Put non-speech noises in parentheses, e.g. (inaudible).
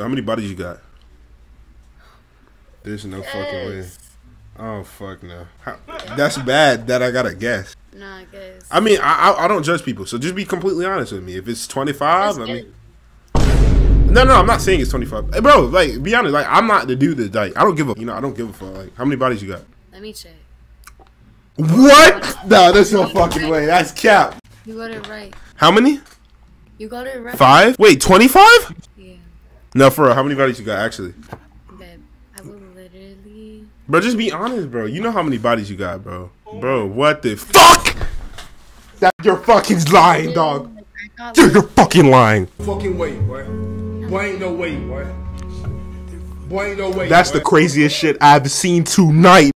So how many bodies you got? There's no fucking way. Oh fuck no. How, that's bad that I gotta guess. Nah, I guess. I mean, I, I I don't judge people, so just be completely honest with me. If it's twenty five, I mean, no, no, I'm not saying it's twenty five, hey, bro. Like, be honest. Like, I'm not the dude that like I don't give a you know I don't give a fuck. Like, how many bodies you got? Let me check. What? (laughs) No, there's no fucking way. That's cap. You got it right. How many? You got it right. Five? Wait, twenty five? Yeah, No, for real. How many bodies you got actually? babe. I will literally. Bro, just be honest, bro. You know how many bodies you got, bro. Bro, what the fuck? That you're fucking lying, dog. I got You're, you're fucking lying. fucking way, boy. Boy ain't no way, boy. Boy ain't no way. That's boy. the craziest shit I've seen tonight.